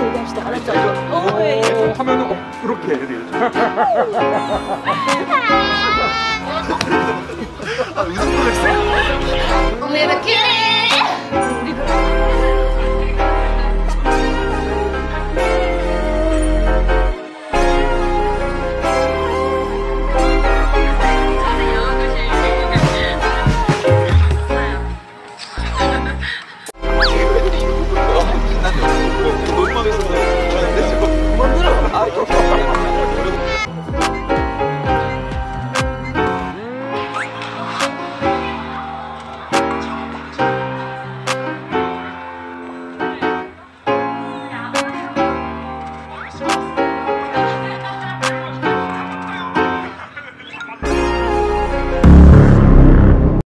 같이 얘기합시다. 알았죠? 하면은 어, 어, 어. 어 이렇게 해야 되겠죠. show.